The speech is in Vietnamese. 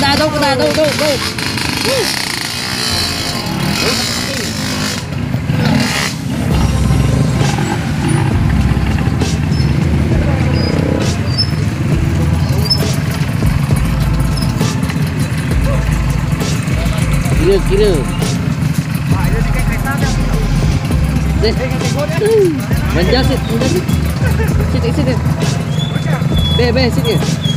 đà đâu cái đà đâu đâu đâu kira kira Deh. Manja sit, manja sit. Sit, sit. Be, be, sit.